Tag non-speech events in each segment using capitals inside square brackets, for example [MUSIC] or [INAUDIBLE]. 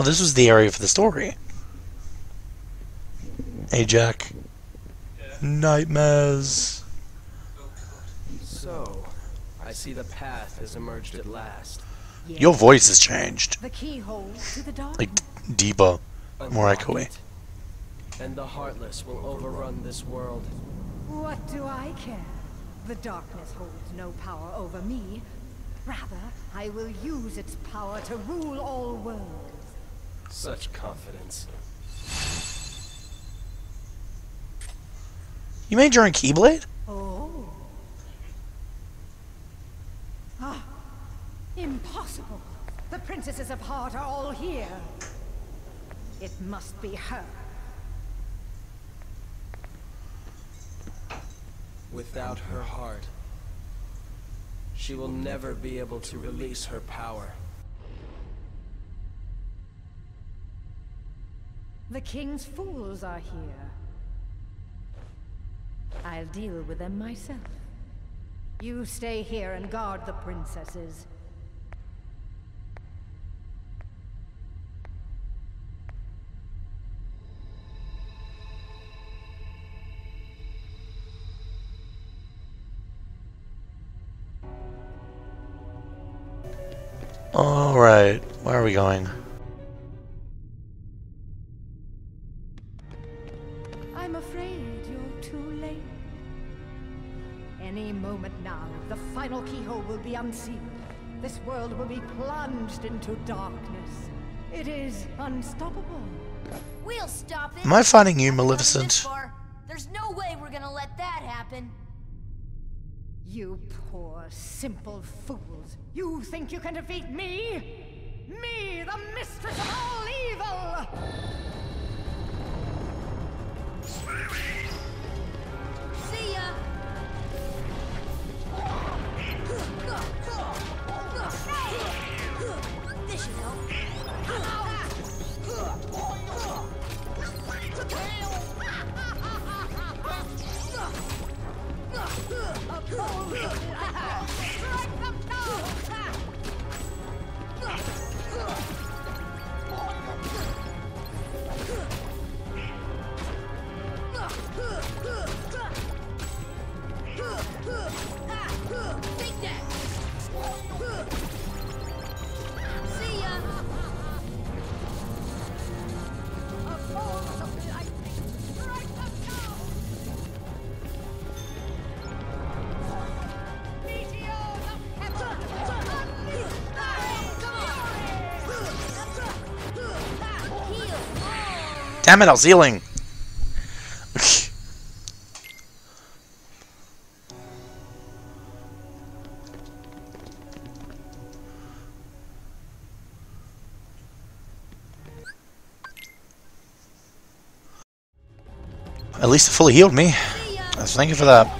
Oh, this was the area for the story. Hey, Jack. Nightmares. So, I see the path has emerged at last. Your voice has changed. The keyhole to the dark. Like, deeper. More Unlock echoey. And the Heartless will overrun this world. What do I care? The darkness holds no power over me. Rather, I will use its power to rule all worlds. Such confidence. You made your own Keyblade? Oh. Ah. Impossible. The princesses of Heart are all here. It must be her. Without her heart, she will never be able to release her power. The king's fools are here. I'll deal with them myself. You stay here and guard the princesses. Alright, where are we going? I'm afraid you're too late. Any moment now, the final keyhole will be unsealed. This world will be plunged into darkness. It is unstoppable. We'll stop it. Am I finding you, Maleficent? There's no way we're gonna let that happen. You poor, simple fools. You think you can defeat me? Me, the mistress of all evil! Thank you. Damn it, I was healing! At least it fully healed me. Thank you for that.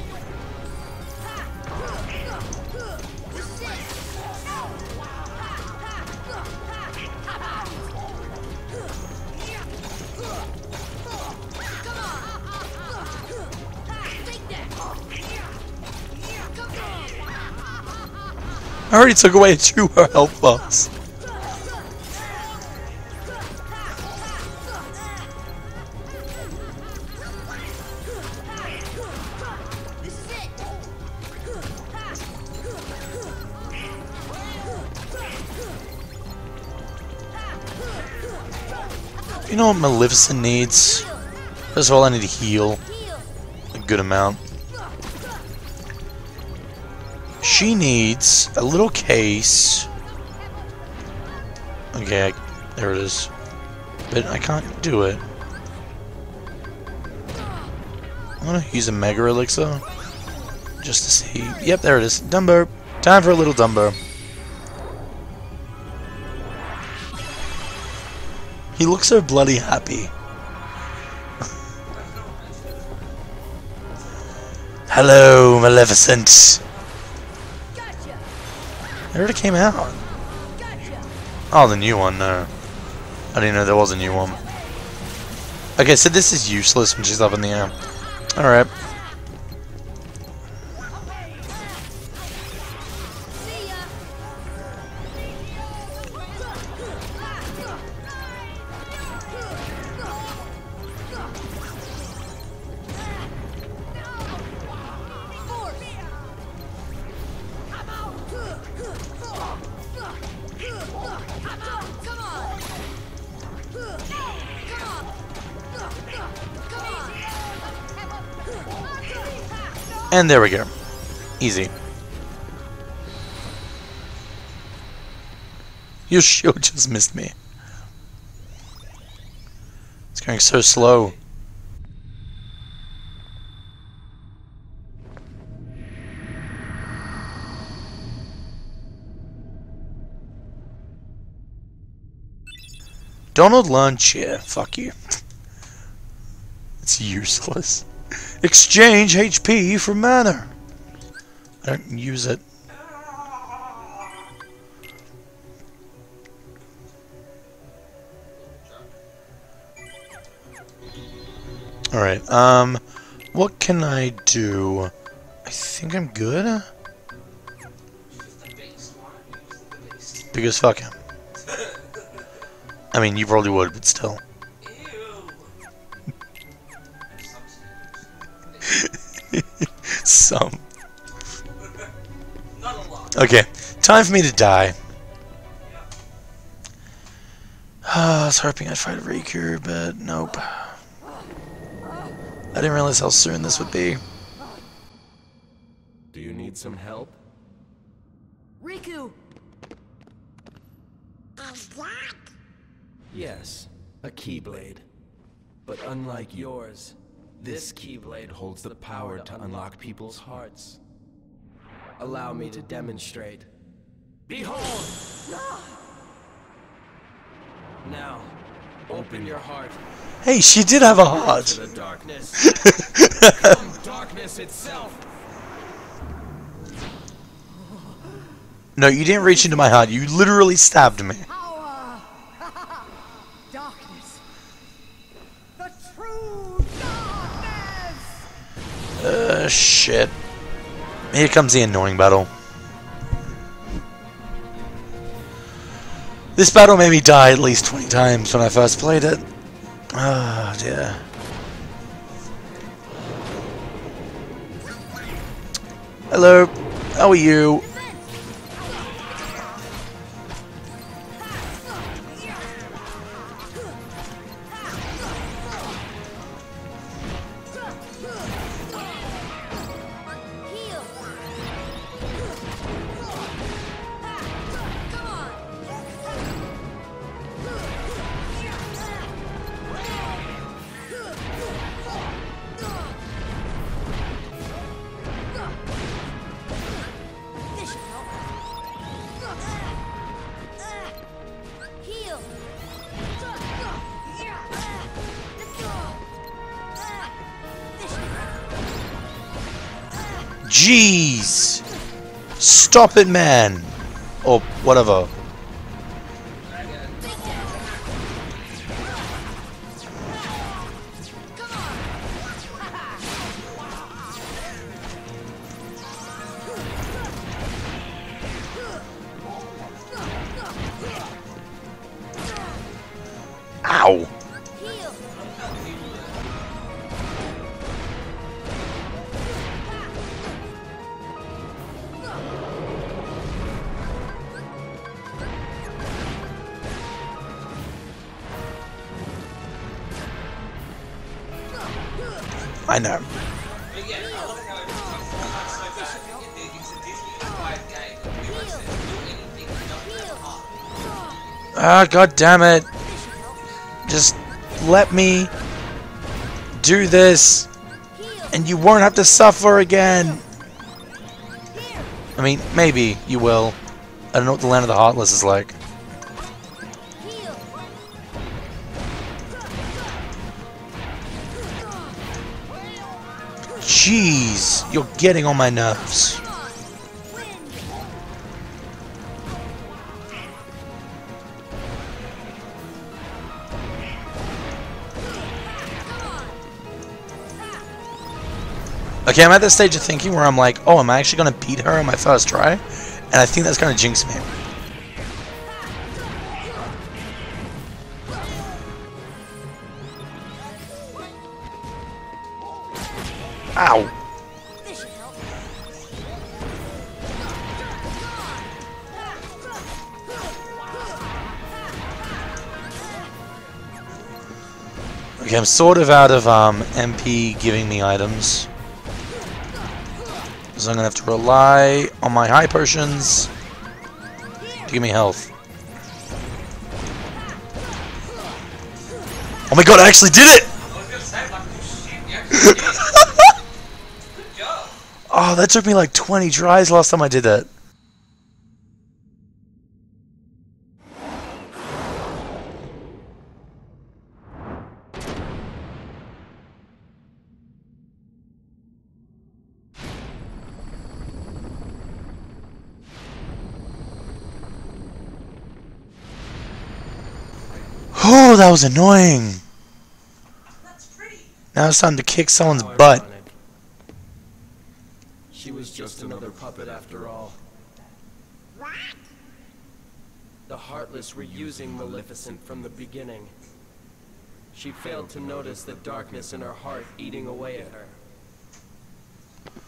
I already took away [LAUGHS] two health bars. You know what Maleficent needs? First of all, I need to heal a good amount. She needs a little case. Okay, I, there it is. But I can't do it. I'm gonna use a Mega Elixir. Just to see. Yep, there it is. Dumbo. Time for a little Dumbo. He looks so bloody happy. [LAUGHS] Hello, Maleficent. It already came out. Oh, the new one, no. I didn't know there was a new one. Okay, so this is useless when she's up in the air. Alright. And there we go. Easy. [LAUGHS] Shield just missed me. It's going so slow. Donald Lunch, yeah, fuck you. [LAUGHS] It's useless. Exchange HP for mana. I don't use it. Alright, um, what can I do? I think I'm good. Because fuck him. I mean, you probably would, but still. Okay, time for me to die. Ah, I was hoping I'd fight Riku, but nope. I didn't realize how soon this would be. Do you need some help? Riku! Yes, a Keyblade. But unlike yours, this Keyblade holds the power to unlock people's hearts. Allow me to demonstrate. Behold! Now, open your heart Hey, she did have a heart. to the darkness. [LAUGHS] Become darkness itself. No, you didn't reach into my heart. You literally stabbed me. Power! [LAUGHS] darkness! The true darkness! Uh, shit. Here comes the annoying battle. This battle made me die at least 20 times when I first played it. Ah, dear. Hello. How are you? Stop it, man! Or whatever. Ow! I know. Ah, god damn it. Just let me do this and you won't have to suffer again. I mean, maybe you will. I don't know what the land of the heartless is like. Jeez, you're getting on my nerves. Okay, I'm at this stage of thinking where I'm like, oh, am I actually going to beat her on my first try? And I think that's going to jinx me. I'm sort of out of um, MP giving me items. So I'm gonna have to rely on my high potions to give me health. Oh my god, I actually did it! [LAUGHS] oh, that took me like 20 tries last time I did that. Oh, that was annoying. Now it's time to kick someone's How butt. She was just another puppet after all. The Heartless were using Maleficent from the beginning. She failed to notice the darkness in her heart eating away at her.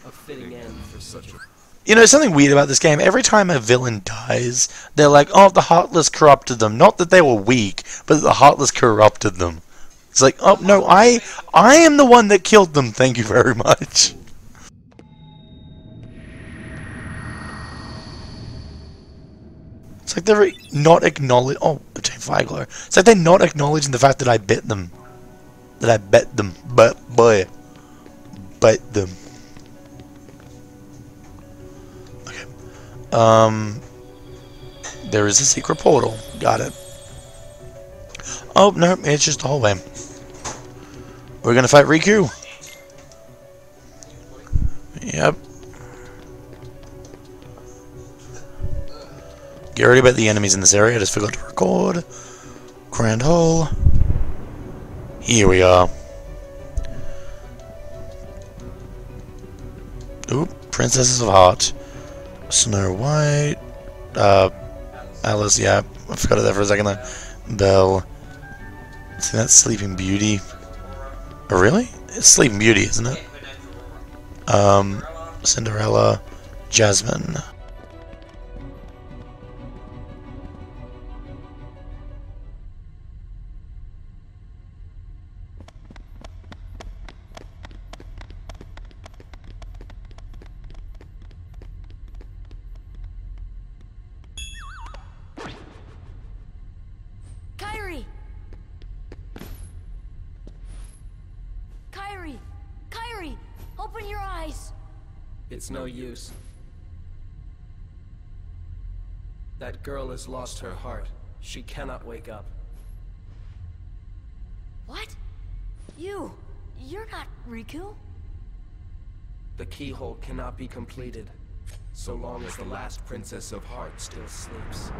A fitting end for such a You know, something weird about this game, every time a villain dies, they're like, oh, the Heartless corrupted them. Not that they were weak, but the Heartless corrupted them. It's like, oh, no, I, I am the one that killed them, thank you very much. It's like they're not acknowledging, oh, obtain fire glow. It's like they're not acknowledging the fact that I bit them. That I bet them, but, boy, bite them. Um, there is a secret portal. Got it. Oh, no, it's just a hallway. We're gonna fight Riku. Yep. Get ready about the enemies in this area. I just forgot to record. Grand Hall. Here we are. Oop, Princesses of Heart. Snow White, uh, Alice, yeah, I forgot it there for a second. Belle. See, that's Sleeping Beauty. Oh, really? It's Sleeping Beauty, isn't it? Um, Cinderella, Jasmine. Has lost her heart. She cannot wake up. What? You! You're not Riku? The keyhole cannot be completed, so long as the last Princess of Heart still sleeps.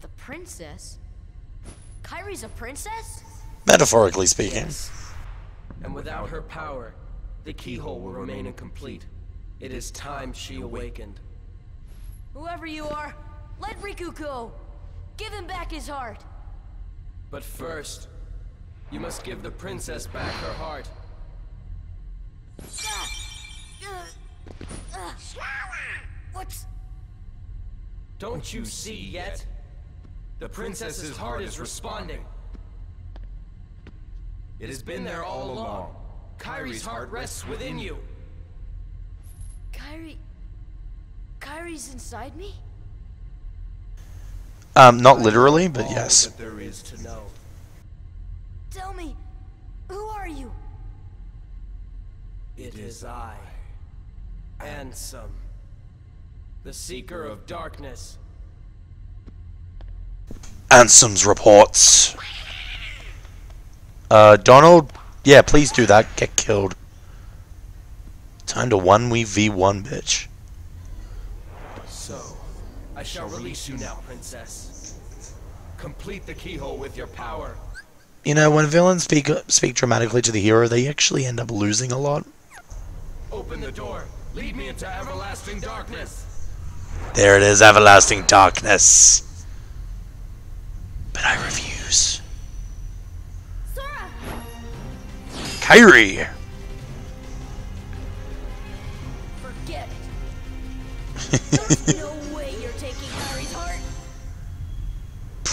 The princess? Kairi's a princess? Metaphorically speaking. Yes. And without her power, the keyhole will remain incomplete. It is time she awakened. Whoever you are, let Riku go! Give him back his heart! But first, you must give the princess back her heart. What's... Don't you see yet? The princess's heart is responding. It has been there all along. Kairi's heart rests within you. Kairi... Kairi's inside me? Um, not literally, but yes. there is to know. Tell me, who are you? It is I, Ansem, the Seeker of Darkness. Ansem's reports. Uh, Donald, yeah, please do that. Get killed. Time to 1v1, bitch. So, I shall release you now, Princess. Complete the keyhole with your power. You know, when villains speak speak dramatically to the hero, they actually end up losing a lot. Open the door. Lead me into everlasting darkness. There it is, everlasting darkness. But I refuse. Sora! Kairi! Forget it. [LAUGHS]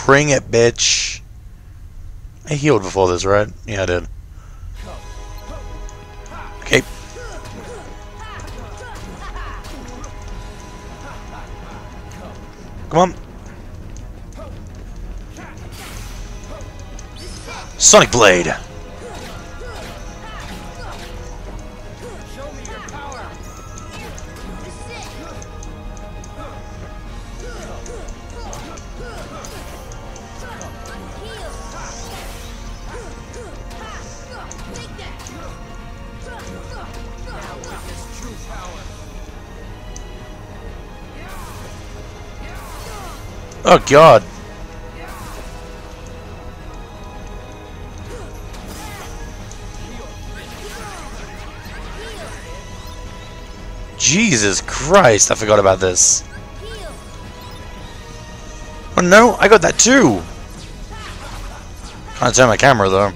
Bring it, bitch. I healed before this, right? Yeah, I did. Okay. Come on. Sonic Blade. Oh god. Jesus Christ, I forgot about this. Oh no, I got that too! Can't turn my camera though.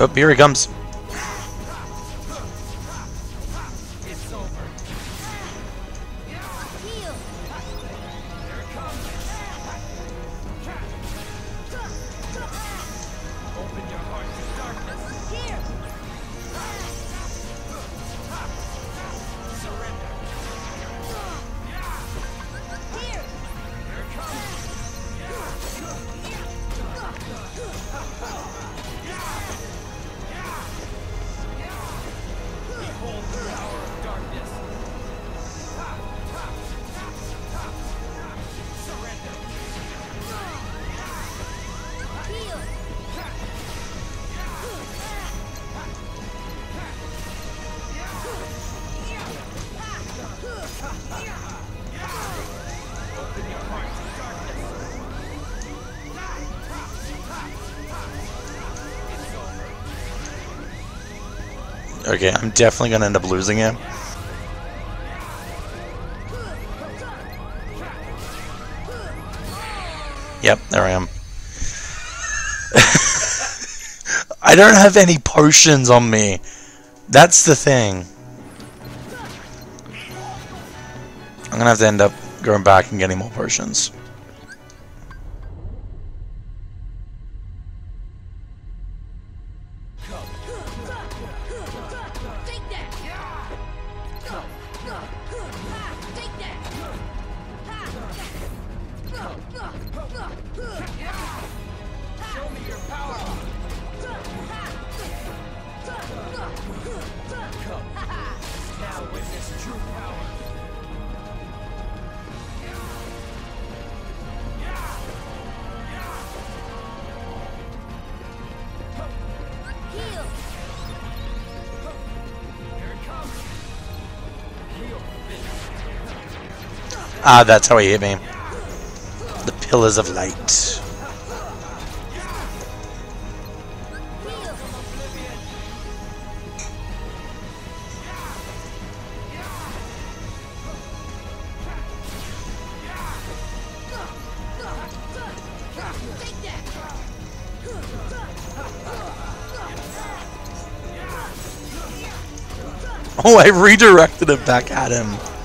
Oh, here he comes. Okay, I'm definitely gonna end up losing him. Yep, there I am. [LAUGHS] I don't have any potions on me. That's the thing. I'm gonna have to end up going back and getting more potions. Ah, that's how he hit me. The pillars of light. Oh, I redirected it back at him.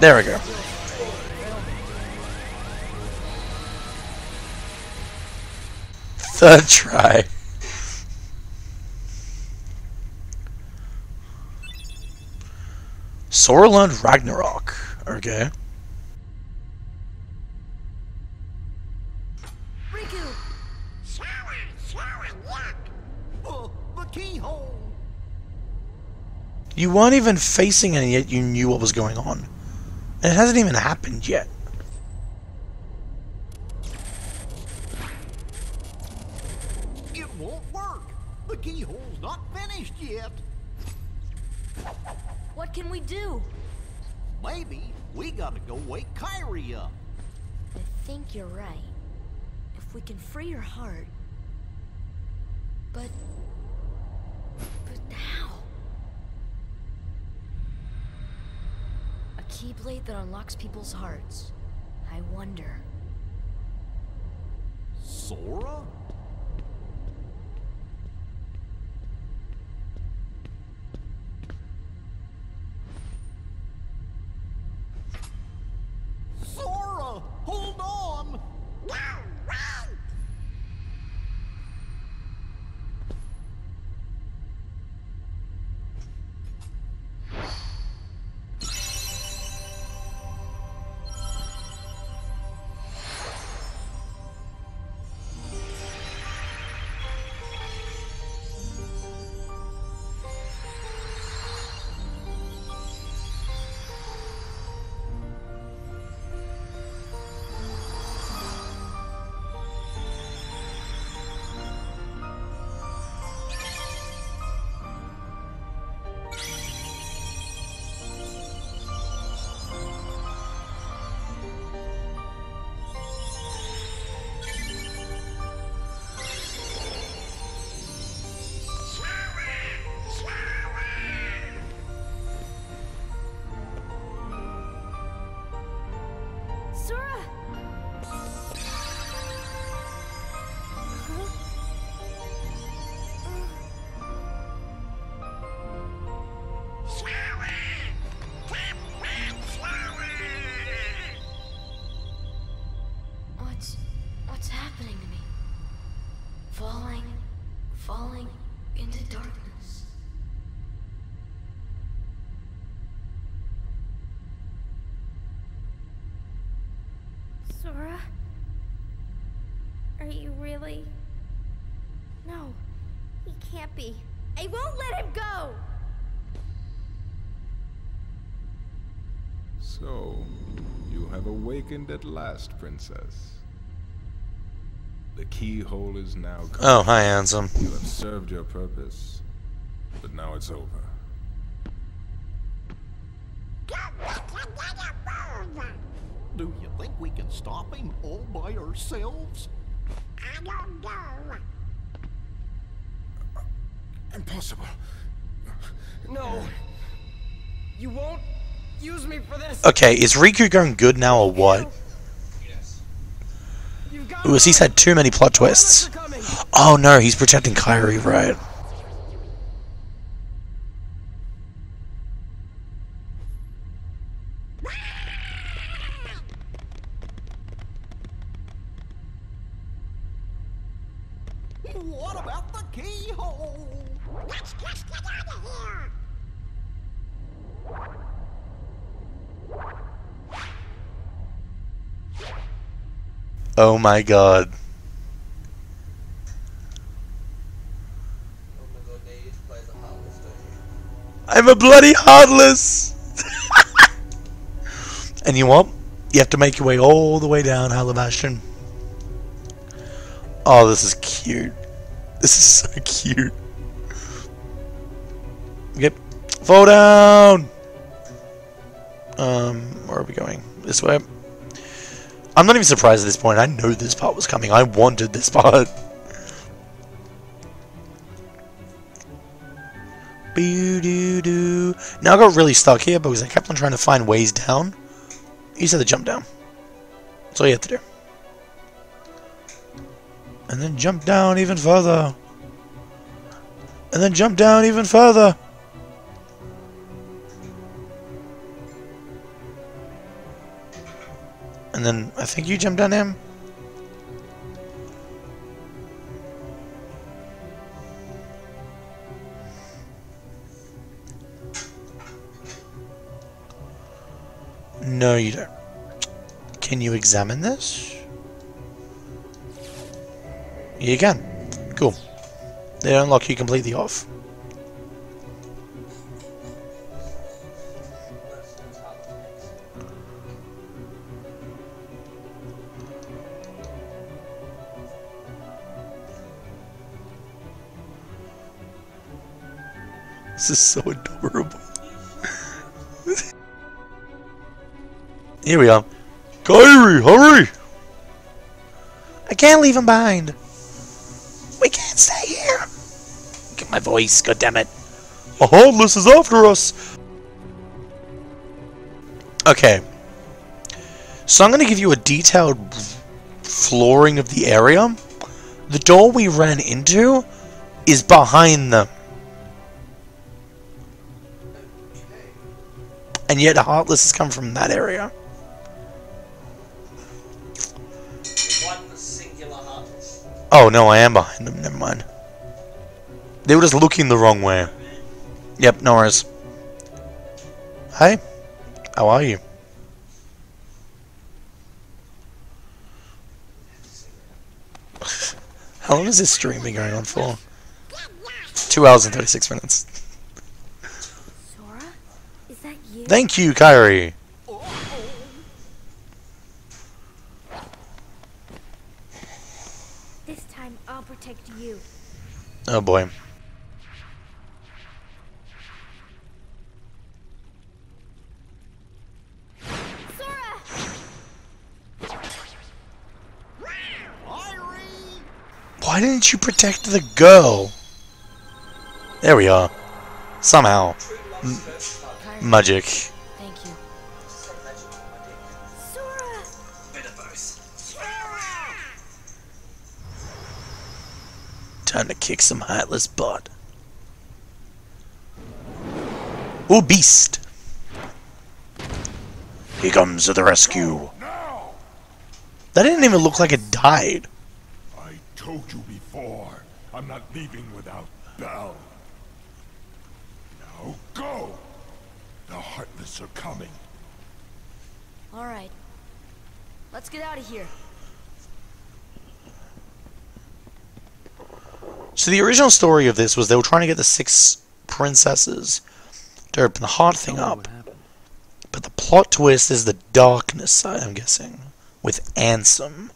There we go. [LAUGHS] Third try. Sora learned Ragnarok. Okay. Riku. Oh, the keyhole. You weren't even facing it, and yet you knew what was going on. And it hasn't even happened yet. It won't work. The keyhole's not finished yet. What can we do? Maybe we gotta go wake Kairi up. I think you're right. If we can free her heart. But. But how? Keyblade that unlocks people's hearts. I wonder. Sora? Really? No, he can't be. I won't let him go! So, you have awakened at last, Princess. The keyhole is now gone. Oh, hi, handsome. You have served your purpose, but now it's over. Do you think we can stop him all by ourselves? Impossible. No. You won't use me for this. Okay, is Riku going good now or what? You've got Ooh, he's had too many plot twists. Oh no, he's protecting Kairi, right? Oh my god. I'm a bloody heartless! [LAUGHS] and you what? You have to make your way all the way down Hollow Bastion. Oh, this is cute. This is so cute. Yep. Fall down! Um, where are we going? This way? I'm not even surprised at this point. I know this part was coming. I wanted this part. Now I got really stuck here because I kept on trying to find ways down. You said to jump down. That's all you have to do. And then jump down even further. And then jump down even further. And then I think you jumped on him. No, you don't. Can you examine this? You can. Cool. They don't lock you completely off. This is so adorable. Here we are. Kairi, hurry! I can't leave him behind. We can't stay here. Get my voice, goddammit. A Heartless is after us. Okay. So I'm going to give you a detailed flooring of the area. The door we ran into is behind them. And yet Heartless has come from that area. Oh no, I am behind them. Never mind. They were just looking the wrong way. Yep, no worries. Hi. How are you? [LAUGHS] How long is this stream been going on for? Two hours and 36 minutes. Sora? Is that you? Thank you, Kairi. This time I'll protect you. Oh boy. Why didn't you protect the girl? There we are. Somehow. Mm. M Kairi, magic. thank you. Time to kick some heartless butt. Ooh, beast! He comes to the rescue. That didn't even look like it died. I told you before, I'm not leaving without Belle. Now go! The Heartless are coming. Alright. Let's get out of here. So the original story of this was they were trying to get the six princesses to open the heart thing up. But the plot twist is the darkness side, I'm guessing. With Ansem.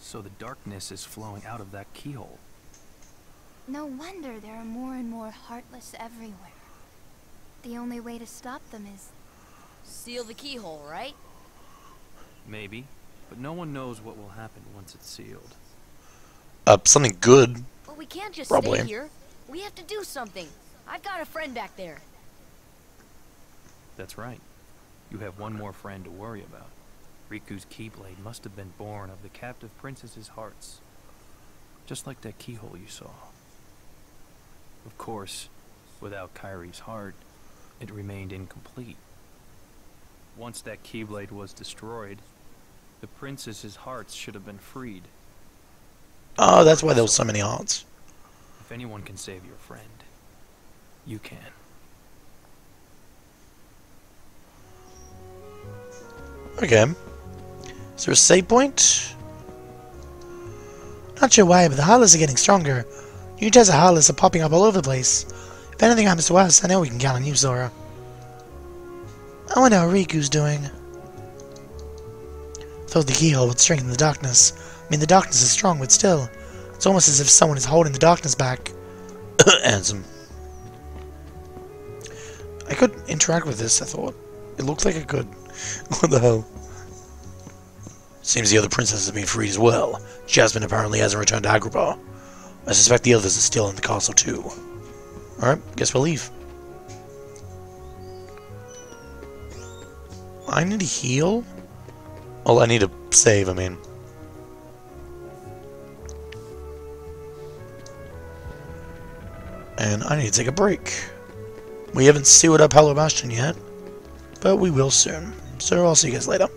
So the darkness is flowing out of that keyhole. No wonder there are more and more heartless everywhere. The only way to stop them is Seal the keyhole, right? Maybe, but no one knows what will happen once it's sealed. Uh, something good. But we can't just Probably. stay here. We have to do something. I've got a friend back there. That's right. You have one more friend to worry about. Riku's Keyblade must have been born of the captive princess's hearts. Just like that keyhole you saw. Of course, without Kairi's heart, it remained incomplete. Once that Keyblade was destroyed, the princess's hearts should have been freed. Oh, that's why there was so many hearts. If anyone can save your friend, you can. Okay. Is there a save point? Not sure why, but the Heartless are getting stronger. New types of Heartless are popping up all over the place. If anything happens to us, I know we can count on you, Sora. I wonder how Riku's doing. Thought the keyhole would strengthen the darkness, I mean, the darkness is strong, but still, it's almost as if someone is holding the darkness back. [COUGHS] Ansem. I could interact with this, I thought. It looked like I could. [LAUGHS] what the hell? Seems the other princess has been freed as well. Jasmine apparently hasn't returned to Agrabah. I suspect the others are still in the castle too. Alright, guess we'll leave. I need to heal? Well, I need to save, I mean. And I need to take a break. We haven't sealed up Hollow Bastion yet, but we will soon. So I'll see you guys later.